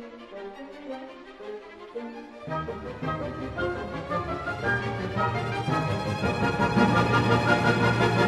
Thank you.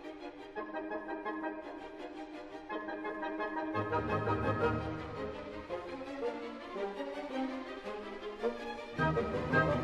Música